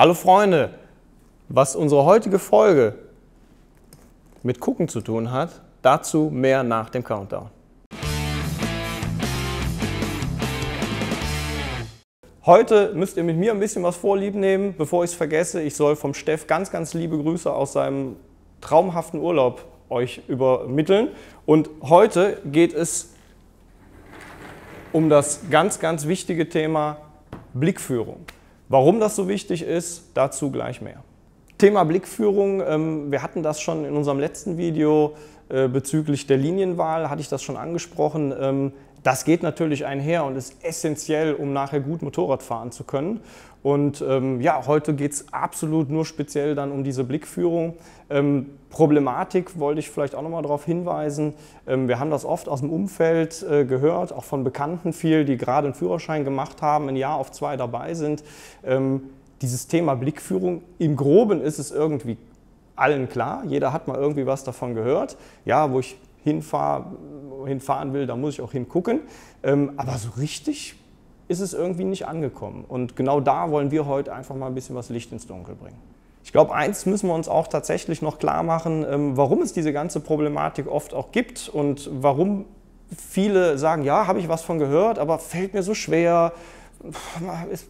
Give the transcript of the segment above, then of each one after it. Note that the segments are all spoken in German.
Hallo Freunde, was unsere heutige Folge mit Gucken zu tun hat, dazu mehr nach dem Countdown. Heute müsst ihr mit mir ein bisschen was vorlieb nehmen, bevor ich es vergesse. Ich soll vom Steff ganz, ganz liebe Grüße aus seinem traumhaften Urlaub euch übermitteln. Und heute geht es um das ganz, ganz wichtige Thema Blickführung. Warum das so wichtig ist, dazu gleich mehr. Thema Blickführung, ähm, wir hatten das schon in unserem letzten Video äh, bezüglich der Linienwahl, hatte ich das schon angesprochen. Das geht natürlich einher und ist essentiell, um nachher gut Motorrad fahren zu können. Und ähm, ja, heute geht es absolut nur speziell dann um diese Blickführung. Ähm, Problematik wollte ich vielleicht auch nochmal darauf hinweisen. Ähm, wir haben das oft aus dem Umfeld äh, gehört, auch von Bekannten viel, die gerade einen Führerschein gemacht haben, ein Jahr auf zwei dabei sind. Ähm, dieses Thema Blickführung, im Groben ist es irgendwie allen klar. Jeder hat mal irgendwie was davon gehört. Ja, wo ich hinfahr, hinfahren will, da muss ich auch hingucken. Ähm, aber so richtig ist es irgendwie nicht angekommen. Und genau da wollen wir heute einfach mal ein bisschen was Licht ins Dunkel bringen. Ich glaube, eins müssen wir uns auch tatsächlich noch klar machen, ähm, warum es diese ganze Problematik oft auch gibt und warum viele sagen, ja, habe ich was von gehört, aber fällt mir so schwer,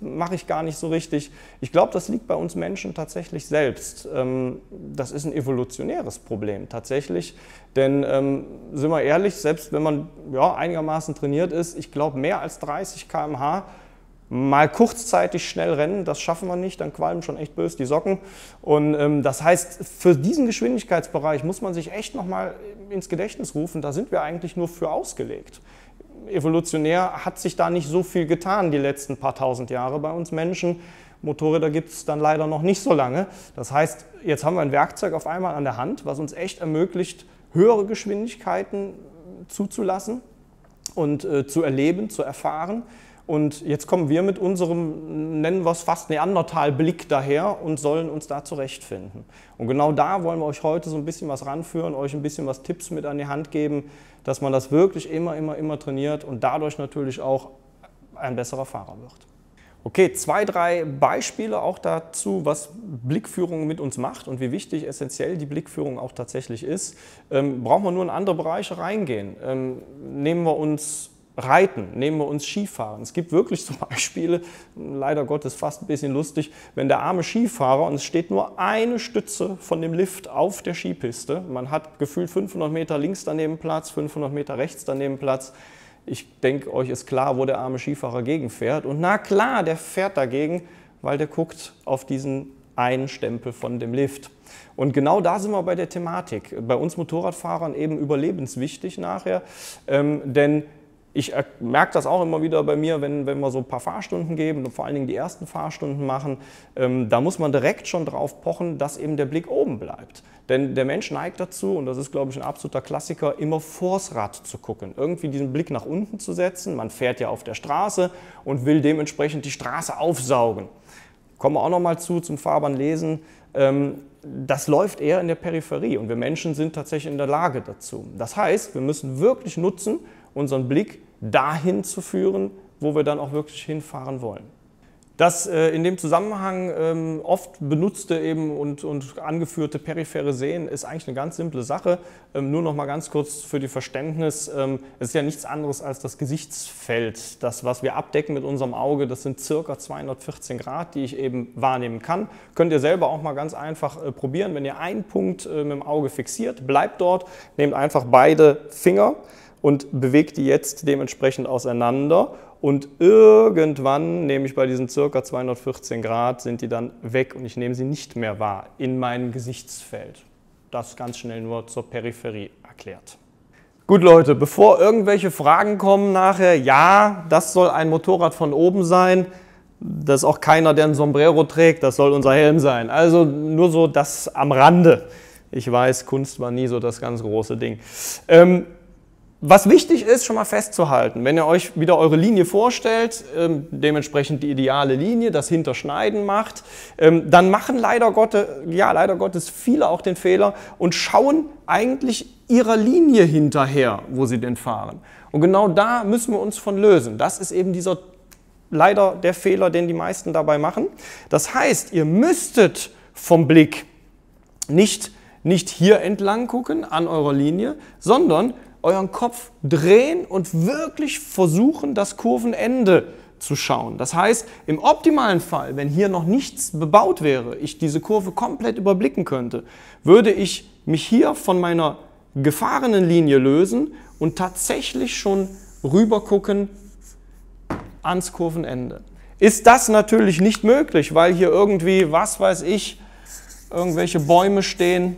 mache ich gar nicht so richtig. Ich glaube, das liegt bei uns Menschen tatsächlich selbst. Ähm, das ist ein evolutionäres Problem tatsächlich. Denn ähm, sind wir ehrlich, selbst wenn man ja, einigermaßen trainiert ist, ich glaube, mehr als 30 km/h mal kurzzeitig schnell rennen, das schaffen wir nicht, dann qualmen schon echt böse die Socken. Und ähm, das heißt, für diesen Geschwindigkeitsbereich muss man sich echt nochmal ins Gedächtnis rufen, da sind wir eigentlich nur für ausgelegt evolutionär hat sich da nicht so viel getan die letzten paar tausend Jahre bei uns Menschen. Motorräder gibt es dann leider noch nicht so lange. Das heißt, jetzt haben wir ein Werkzeug auf einmal an der Hand, was uns echt ermöglicht, höhere Geschwindigkeiten zuzulassen und äh, zu erleben, zu erfahren. Und jetzt kommen wir mit unserem, nennen wir es fast Neandertal-Blick daher und sollen uns da zurechtfinden. Und genau da wollen wir euch heute so ein bisschen was ranführen, euch ein bisschen was Tipps mit an die Hand geben, dass man das wirklich immer, immer, immer trainiert und dadurch natürlich auch ein besserer Fahrer wird. Okay, zwei, drei Beispiele auch dazu, was Blickführung mit uns macht und wie wichtig, essentiell die Blickführung auch tatsächlich ist. Ähm, brauchen wir nur in andere Bereiche reingehen. Ähm, nehmen wir uns Reiten, nehmen wir uns Skifahren. Es gibt wirklich so Beispiele, leider Gottes fast ein bisschen lustig, wenn der arme Skifahrer und es steht nur eine Stütze von dem Lift auf der Skipiste, man hat gefühlt 500 Meter links daneben Platz, 500 Meter rechts daneben Platz. Ich denke, euch ist klar, wo der arme Skifahrer gegenfährt. Und na klar, der fährt dagegen, weil der guckt auf diesen einen Stempel von dem Lift. Und genau da sind wir bei der Thematik. Bei uns Motorradfahrern eben überlebenswichtig nachher, ähm, denn ich merke das auch immer wieder bei mir, wenn, wenn wir so ein paar Fahrstunden geben und vor allen Dingen die ersten Fahrstunden machen, ähm, da muss man direkt schon drauf pochen, dass eben der Blick oben bleibt. Denn der Mensch neigt dazu, und das ist, glaube ich, ein absoluter Klassiker, immer vors Rad zu gucken, irgendwie diesen Blick nach unten zu setzen. Man fährt ja auf der Straße und will dementsprechend die Straße aufsaugen. Kommen wir auch noch mal zu zum Fahrbahnlesen. Ähm, das läuft eher in der Peripherie und wir Menschen sind tatsächlich in der Lage dazu. Das heißt, wir müssen wirklich nutzen, unseren Blick dahin zu führen, wo wir dann auch wirklich hinfahren wollen. Das äh, in dem Zusammenhang ähm, oft benutzte eben und, und angeführte periphere Sehen ist eigentlich eine ganz simple Sache. Ähm, nur noch mal ganz kurz für die Verständnis. Ähm, es ist ja nichts anderes als das Gesichtsfeld. Das, was wir abdecken mit unserem Auge, das sind circa 214 Grad, die ich eben wahrnehmen kann. Könnt ihr selber auch mal ganz einfach äh, probieren. Wenn ihr einen Punkt äh, mit dem Auge fixiert, bleibt dort, nehmt einfach beide Finger und bewege die jetzt dementsprechend auseinander und irgendwann, nämlich bei diesen circa 214 Grad, sind die dann weg und ich nehme sie nicht mehr wahr in meinem Gesichtsfeld. Das ganz schnell nur zur Peripherie erklärt. Gut Leute, bevor irgendwelche Fragen kommen nachher, ja, das soll ein Motorrad von oben sein. Das ist auch keiner, der ein Sombrero trägt, das soll unser Helm sein. Also nur so das am Rande. Ich weiß, Kunst war nie so das ganz große Ding. Ähm, was wichtig ist, schon mal festzuhalten, wenn ihr euch wieder eure Linie vorstellt, ähm, dementsprechend die ideale Linie, das Hinterschneiden macht, ähm, dann machen leider Gottes, ja, leider Gottes viele auch den Fehler und schauen eigentlich ihrer Linie hinterher, wo sie denn fahren. Und genau da müssen wir uns von lösen. Das ist eben dieser leider der Fehler, den die meisten dabei machen. Das heißt, ihr müsstet vom Blick nicht, nicht hier entlang gucken an eurer Linie, sondern euren Kopf drehen und wirklich versuchen, das Kurvenende zu schauen. Das heißt, im optimalen Fall, wenn hier noch nichts bebaut wäre, ich diese Kurve komplett überblicken könnte, würde ich mich hier von meiner gefahrenen Linie lösen und tatsächlich schon rüber gucken ans Kurvenende. Ist das natürlich nicht möglich, weil hier irgendwie, was weiß ich, irgendwelche Bäume stehen,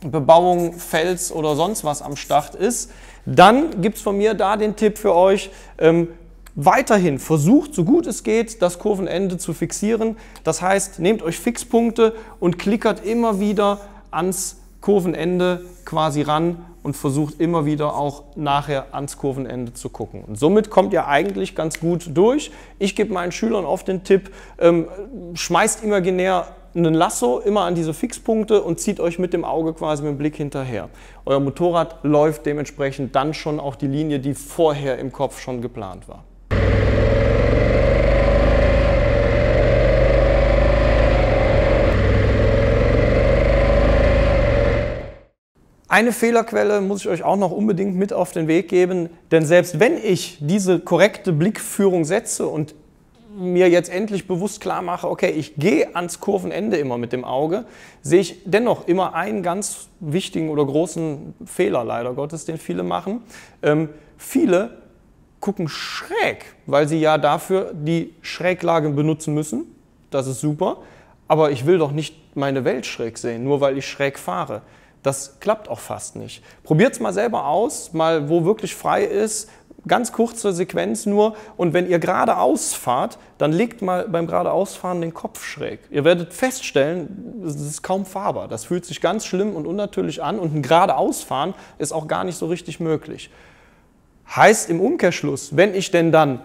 Bebauung, Fels oder sonst was am Start ist, dann gibt es von mir da den Tipp für euch, ähm, weiterhin versucht, so gut es geht, das Kurvenende zu fixieren. Das heißt, nehmt euch Fixpunkte und klickert immer wieder ans Kurvenende quasi ran und versucht immer wieder auch nachher ans Kurvenende zu gucken. Und somit kommt ihr eigentlich ganz gut durch. Ich gebe meinen Schülern oft den Tipp, ähm, schmeißt imaginär einen Lasso immer an diese Fixpunkte und zieht euch mit dem Auge quasi mit dem Blick hinterher. Euer Motorrad läuft dementsprechend dann schon auch die Linie, die vorher im Kopf schon geplant war. Eine Fehlerquelle muss ich euch auch noch unbedingt mit auf den Weg geben, denn selbst wenn ich diese korrekte Blickführung setze und mir jetzt endlich bewusst klar mache, okay, ich gehe ans Kurvenende immer mit dem Auge, sehe ich dennoch immer einen ganz wichtigen oder großen Fehler, leider Gottes, den viele machen. Ähm, viele gucken schräg, weil sie ja dafür die Schräglage benutzen müssen. Das ist super. Aber ich will doch nicht meine Welt schräg sehen, nur weil ich schräg fahre. Das klappt auch fast nicht. Probiert es mal selber aus, mal wo wirklich frei ist, ganz kurze Sequenz nur. Und wenn ihr geradeaus fahrt, dann legt mal beim geradeausfahren den Kopf schräg. Ihr werdet feststellen, es ist kaum fahrbar. Das fühlt sich ganz schlimm und unnatürlich an und ein geradeausfahren ist auch gar nicht so richtig möglich. Heißt im Umkehrschluss, wenn ich denn dann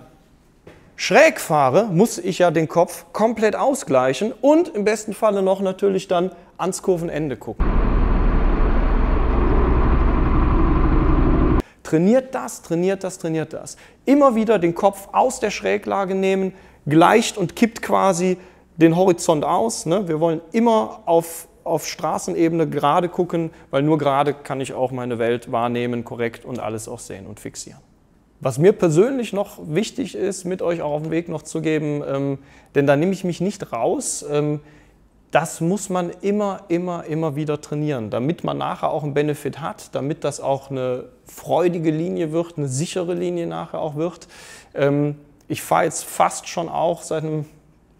schräg fahre, muss ich ja den Kopf komplett ausgleichen und im besten Falle noch natürlich dann ans Kurvenende gucken. Trainiert das, trainiert das, trainiert das. Immer wieder den Kopf aus der Schräglage nehmen, gleicht und kippt quasi den Horizont aus. Ne? Wir wollen immer auf, auf Straßenebene gerade gucken, weil nur gerade kann ich auch meine Welt wahrnehmen, korrekt und alles auch sehen und fixieren. Was mir persönlich noch wichtig ist, mit euch auch auf den Weg noch zu geben, ähm, denn da nehme ich mich nicht raus, ähm, das muss man immer, immer, immer wieder trainieren, damit man nachher auch einen Benefit hat, damit das auch eine freudige Linie wird, eine sichere Linie nachher auch wird. Ähm, ich fahre jetzt fast schon auch seit einem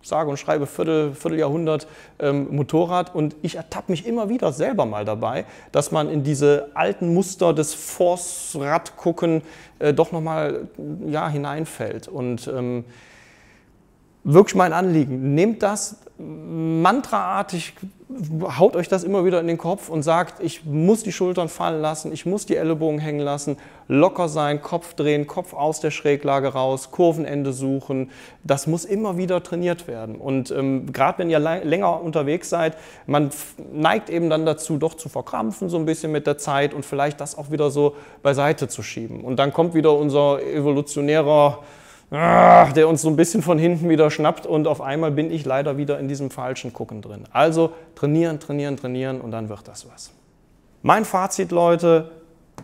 sage und schreibe Viertel, Vierteljahrhundert ähm, Motorrad und ich ertappe mich immer wieder selber mal dabei, dass man in diese alten Muster des Force-Radgucken äh, doch nochmal ja, hineinfällt. Und ähm, wirklich mein Anliegen. Nehmt das mantraartig, haut euch das immer wieder in den Kopf und sagt, ich muss die Schultern fallen lassen, ich muss die Ellenbogen hängen lassen, locker sein, Kopf drehen, Kopf aus der Schräglage raus, Kurvenende suchen. Das muss immer wieder trainiert werden. Und ähm, gerade wenn ihr länger unterwegs seid, man neigt eben dann dazu, doch zu verkrampfen so ein bisschen mit der Zeit und vielleicht das auch wieder so beiseite zu schieben. Und dann kommt wieder unser evolutionärer der uns so ein bisschen von hinten wieder schnappt und auf einmal bin ich leider wieder in diesem falschen Gucken drin. Also trainieren, trainieren, trainieren und dann wird das was. Mein Fazit, Leute,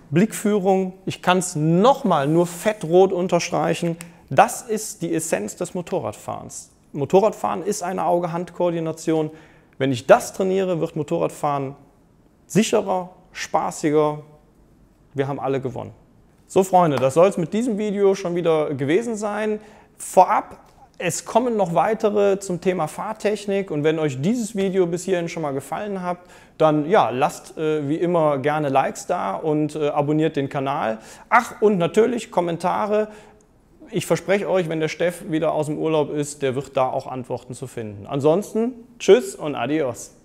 Blickführung, ich kann es nochmal nur fettrot unterstreichen, das ist die Essenz des Motorradfahrens. Motorradfahren ist eine Auge-Hand-Koordination. Wenn ich das trainiere, wird Motorradfahren sicherer, spaßiger. Wir haben alle gewonnen. So Freunde, das soll es mit diesem Video schon wieder gewesen sein. Vorab, es kommen noch weitere zum Thema Fahrtechnik und wenn euch dieses Video bis hierhin schon mal gefallen hat, dann ja, lasst äh, wie immer gerne Likes da und äh, abonniert den Kanal. Ach und natürlich Kommentare. Ich verspreche euch, wenn der Steff wieder aus dem Urlaub ist, der wird da auch Antworten zu finden. Ansonsten, tschüss und adios.